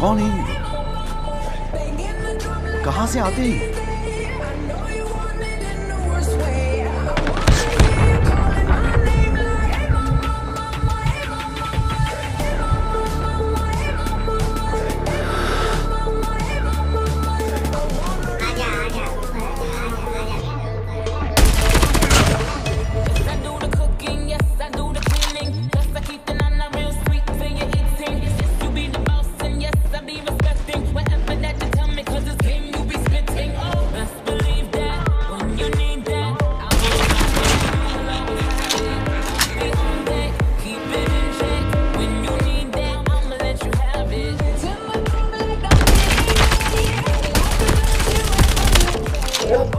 कौन है कहाँ से आते हैं?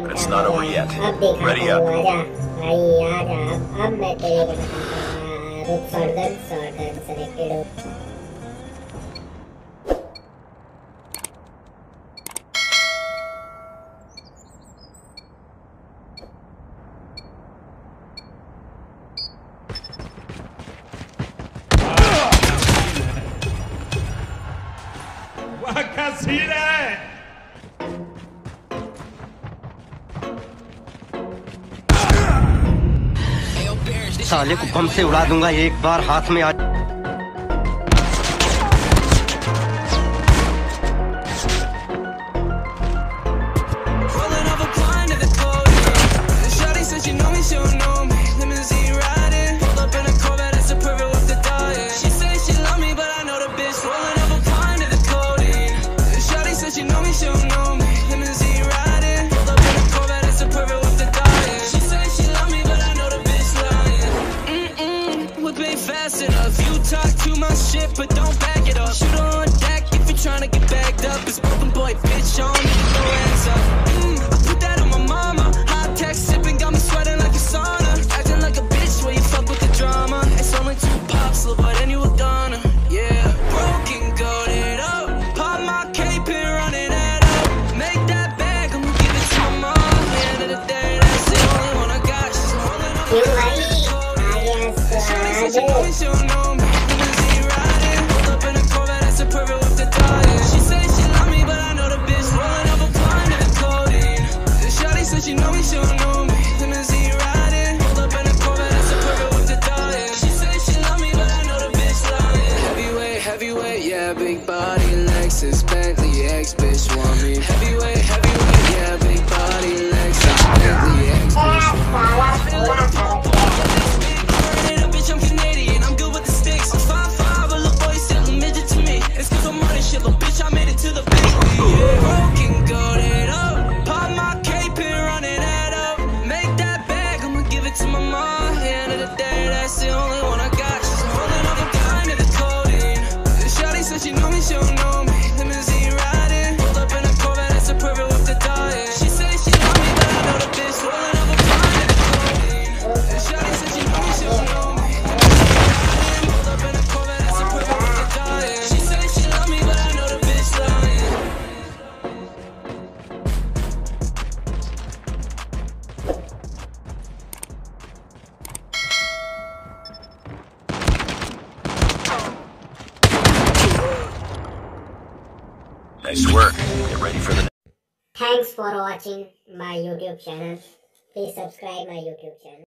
but it's not over yet. Ready up. वह का सीन है साले को बम से उड़ा दूँगा एक बार हाथ में आ she know me. Pulled up in a Corvette, that's a perfect. She say she love me, but I know the bitch rolling up a she know me, she don't know me. Riding, pulled up in a Corvette, that's a perfect. She she love me, but I know the bitch lying. Heavyweight, heavyweight, yeah, big body, Lexus, Bentley, ex bitch want me. Heavyweight Nice work. Get ready for the. Thanks for watching my YouTube channel. Please subscribe my YouTube channel.